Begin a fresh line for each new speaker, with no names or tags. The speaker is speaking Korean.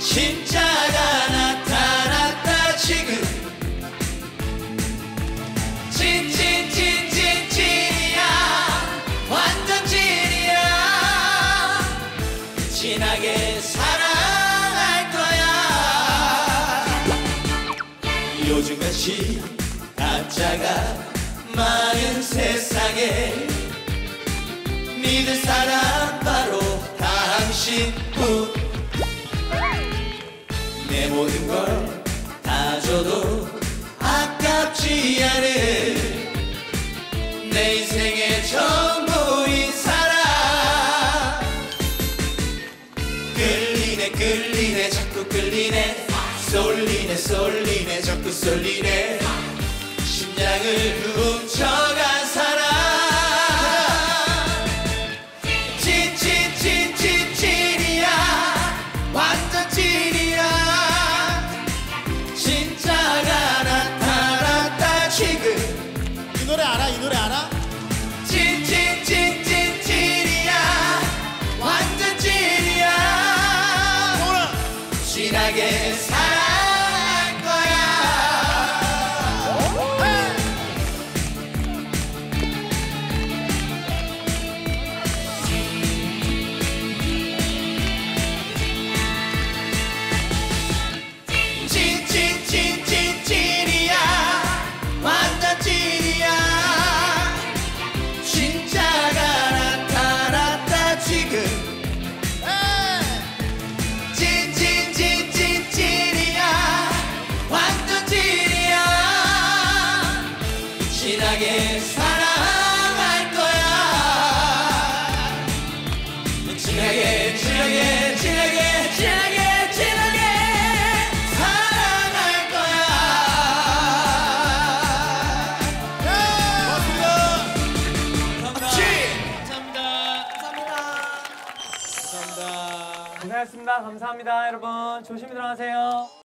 진짜가 나타났다 지금. 찐찐찐찐찐이야. 완전 찐이야. 진하게 사랑할 거야. 요즘같이 가짜가 많은 세상에 믿을 사람 바로 당신. 내 모든 걸 다 줘도 아깝지 않은 내 인생의 전부인 사람. 끌리네 끌리네 자꾸 끌리네. 쏠리네 쏠리네 자꾸 쏠리네. 심장을 훔쳐
노래 알아? 이 노래 알아?
찐찐찐찐 찐이야 완전 찐이야 진하게 사 사랑할 거야 진하게 진하게 진하게 진하게 진하게 사랑할 거야
고생하셨습니다. 감사합니다, 여러분. 조심히 들어가세요.